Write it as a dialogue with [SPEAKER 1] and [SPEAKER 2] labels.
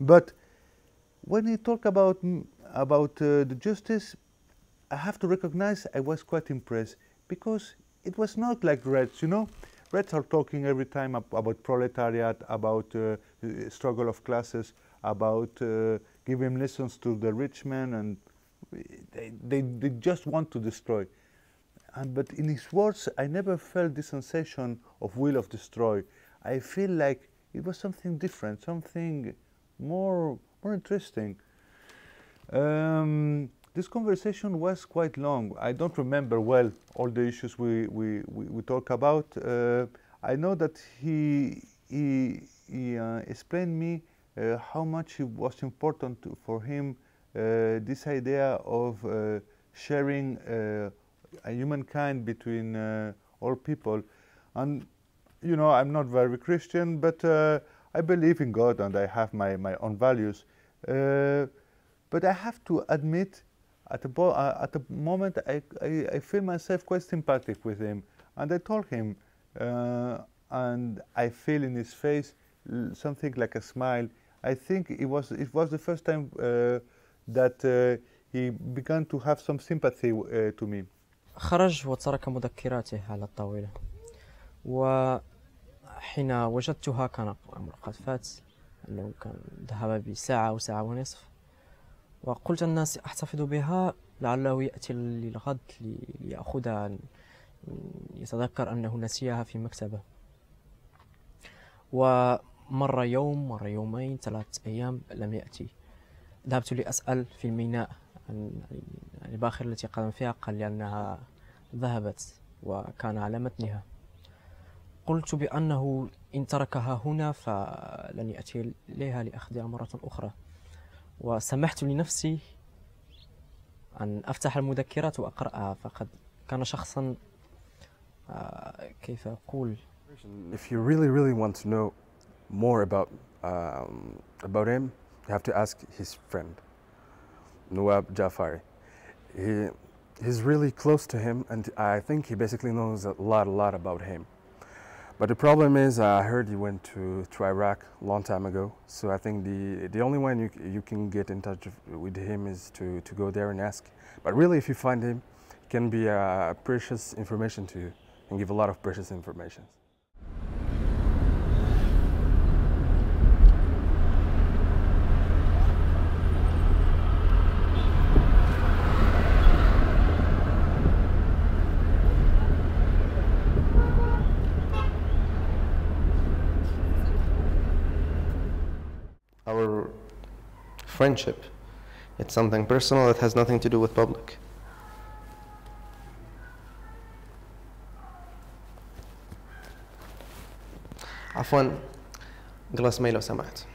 [SPEAKER 1] But when he talked about about uh, the justice, I have to recognize I was quite impressed because it was not like Reds, you know. Reds are talking every time ab about proletariat, about uh, struggle of classes, about uh, giving lessons to the rich men, and they, they, they just want to destroy. And, but in his words, I never felt the sensation of will of destroy. I feel like it was something different, something more, more interesting. Um, this conversation was quite long. I don't remember well all the issues we, we, we, we talk about. Uh, I know that he, he, he uh, explained me uh, how much it was important to, for him uh, this idea of uh, sharing uh, a humankind between all people. And, you know, I'm not very Christian, but I believe in God and I have my, my own values. but I have to admit at the, uh, at the moment I, I, I, feel myself quite sympathetic with him and I told him uh, and I feel in his face something like a smile I think it was it was the first time uh, that uh, he began to have some sympathy uh, to me
[SPEAKER 2] خرج وترك مذكراته على الطاولة وحين وجدتها كان الأمر قد فات أنه كان ذهب بساعة أو ساعة ونصف. وقلت الناس أحتفظ بها لعله يأتي للغد ليأخذها يتذكر أنه نسيها في مكتبه. ومر يوم مر يومين ثلاثة أيام لم يأتي. ذهبت لأسأل في الميناء عن الباخرة التي قدم فيها قال لي أنها ذهبت وكان على متنها. قلت بأنه إن تركها هنا فلن يأتي إليها لأخذها مرة أخرى وسمحت لنفسي أن أفتح المذكرات وأقرأها فقد كان شخصا كيف أقول
[SPEAKER 3] If you really really want to know more about um, about him you have to ask his friend Nawab Jafari he, he's really close to him and I think he basically knows a lot a lot about him But the problem is, uh, I heard he went to, to Iraq a long time ago. So I think the, the only way you, you can get in touch with him is to, to go there and ask. But really, if you find him, it can be uh, precious information to you and give a lot of precious information.
[SPEAKER 4] friendship. It's something personal that has nothing to do with public. عفوا جلاس مي لو سمحت